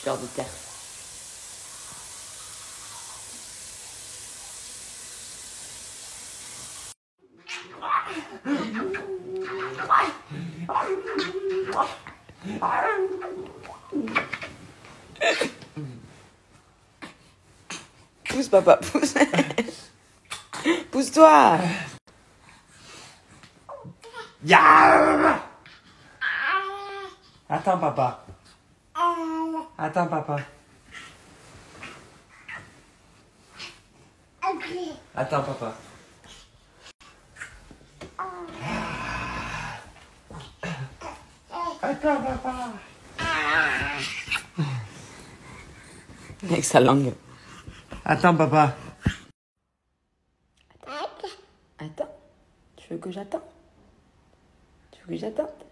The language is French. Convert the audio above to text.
vers de terre. Pousse, papa, pousse. Pousse-toi. Ya Attends, papa. Attends, papa. Attends, papa. Attends, papa. Avec sa langue. Attends, papa. Attends. Tu veux que j'attende? Tu veux que j'attende?